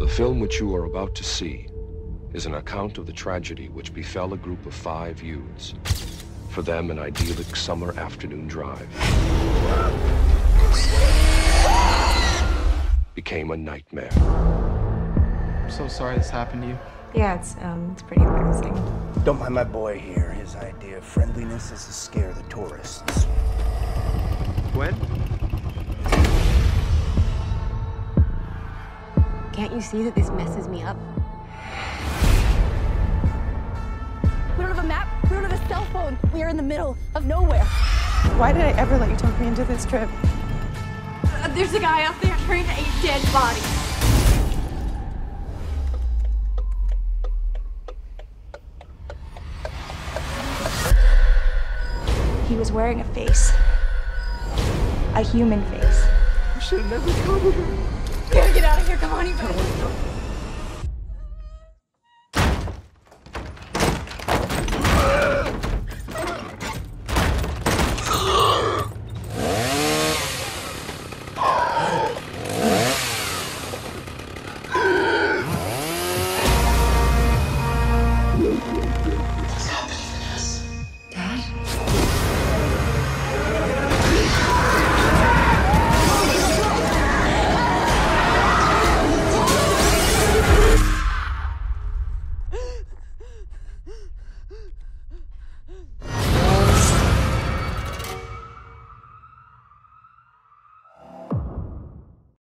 The film which you are about to see is an account of the tragedy which befell a group of five youths. For them, an idyllic summer afternoon drive became a nightmare. I'm so sorry this happened to you. Yeah, it's um, it's pretty embarrassing. Don't mind my boy here. His idea of friendliness is to scare the tourists. Gwen? Can't you see that this messes me up? We don't have a map. We don't have a cell phone. We are in the middle of nowhere. Why did I ever let you talk me into this trip? Uh, there's a guy out there carrying a dead body. He was wearing a face. A human face. I should have never come here. Gotta get out of here. Come on, you.